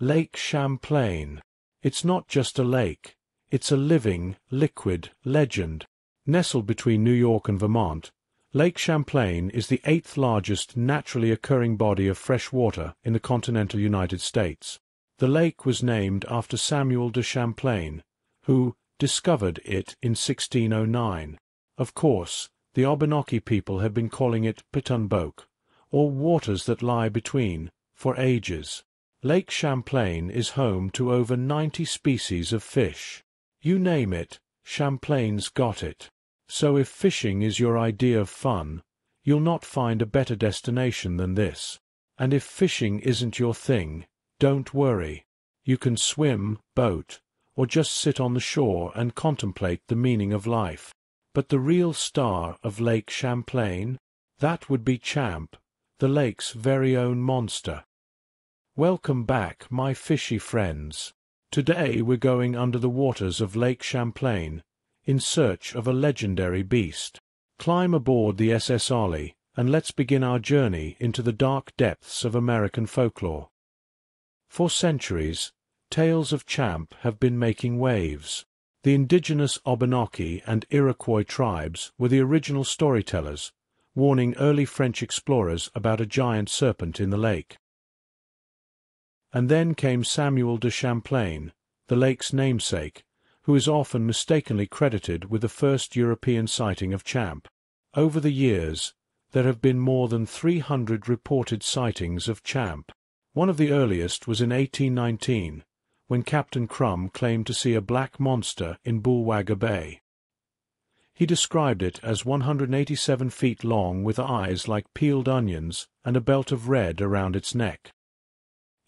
Lake Champlain. It's not just a lake. It's a living, liquid legend. Nestled between New York and Vermont, Lake Champlain is the eighth largest naturally occurring body of fresh water in the continental United States. The lake was named after Samuel de Champlain, who discovered it in 1609. Of course, the Abenaki people have been calling it Pitunboke, or waters that lie between, for ages. Lake Champlain is home to over 90 species of fish. You name it, Champlain's got it. So if fishing is your idea of fun, you'll not find a better destination than this. And if fishing isn't your thing, don't worry. You can swim, boat, or just sit on the shore and contemplate the meaning of life. But the real star of Lake Champlain? That would be Champ, the lake's very own monster. Welcome back, my fishy friends. Today we're going under the waters of Lake Champlain in search of a legendary beast. Climb aboard the SS Arleigh and let's begin our journey into the dark depths of American folklore. For centuries, tales of Champ have been making waves. The indigenous Abenaki and Iroquois tribes were the original storytellers, warning early French explorers about a giant serpent in the lake. And then came Samuel de Champlain, the lake's namesake, who is often mistakenly credited with the first European sighting of Champ. Over the years, there have been more than 300 reported sightings of Champ. One of the earliest was in 1819, when Captain Crum claimed to see a black monster in Bulwagga Bay. He described it as 187 feet long with eyes like peeled onions and a belt of red around its neck.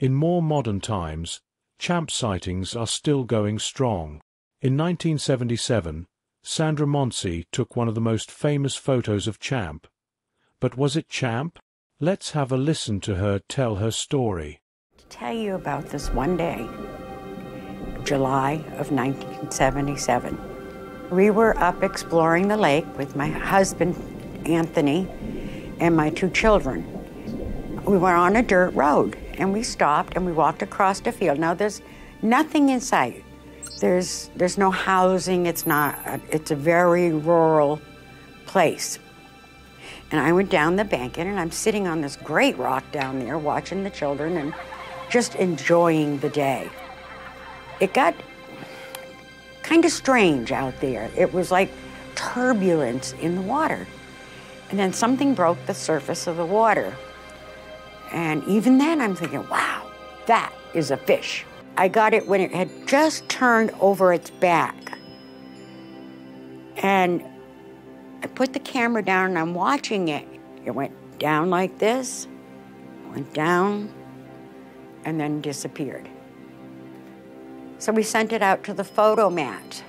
In more modern times, champ sightings are still going strong. In 1977, Sandra Mansi took one of the most famous photos of Champ. But was it Champ? Let's have a listen to her tell her story. To tell you about this one day, July of 1977. We were up exploring the lake with my husband, Anthony, and my two children. We were on a dirt road and we stopped and we walked across the field. Now there's nothing in sight. There's there's no housing. It's not. It's a very rural place. And I went down the bank and I'm sitting on this great rock down there watching the children and just enjoying the day. It got kind of strange out there. It was like turbulence in the water. And then something broke the surface of the water. And even then, I'm thinking, wow, that is a fish. I got it when it had just turned over its back. And I put the camera down and I'm watching it. It went down like this, went down, and then disappeared. So we sent it out to the Fotomat.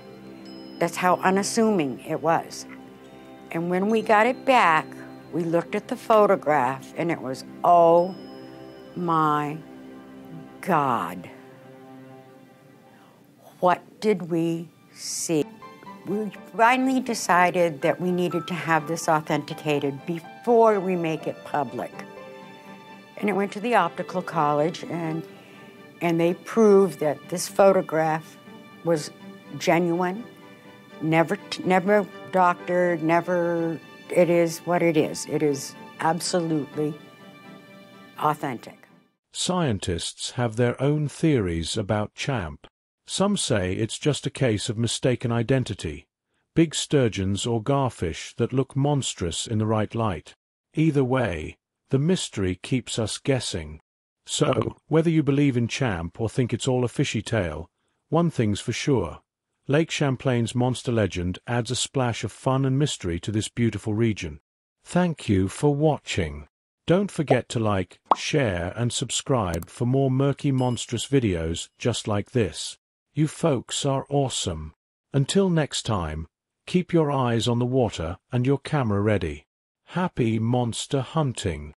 That's how unassuming it was. And when we got it back, we looked at the photograph and it was, oh my God. What did we see? We finally decided that we needed to have this authenticated before we make it public. And it went to the optical college and and they proved that this photograph was genuine, never never doctored, never it is what it is. It is absolutely authentic. Scientists have their own theories about Champ. Some say it's just a case of mistaken identity, big sturgeons or garfish that look monstrous in the right light. Either way, the mystery keeps us guessing. So, whether you believe in Champ or think it's all a fishy tale, one thing's for sure. Lake Champlain's monster legend adds a splash of fun and mystery to this beautiful region. Thank you for watching. Don't forget to like, share and subscribe for more murky monstrous videos just like this. You folks are awesome. Until next time, keep your eyes on the water and your camera ready. Happy monster hunting!